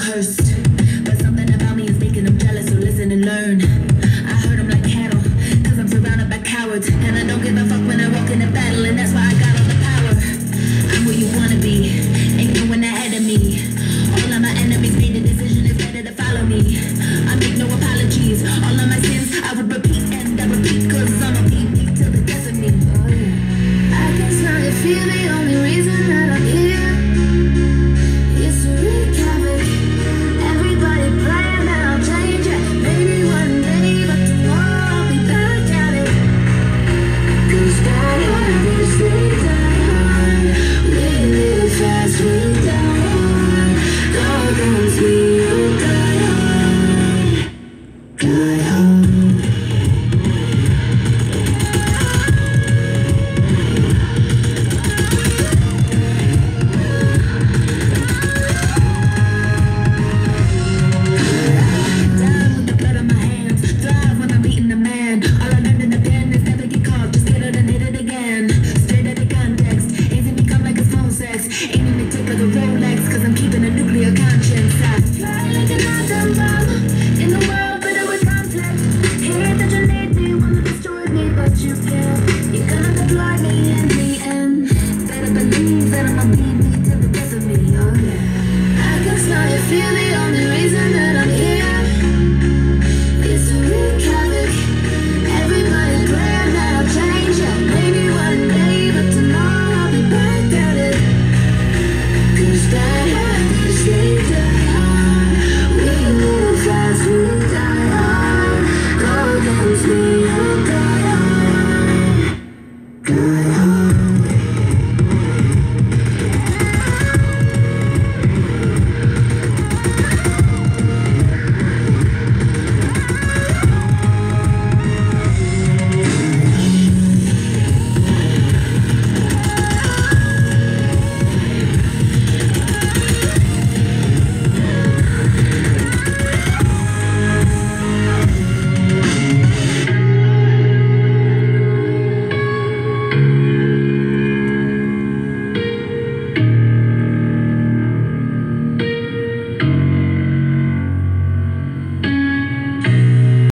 coast.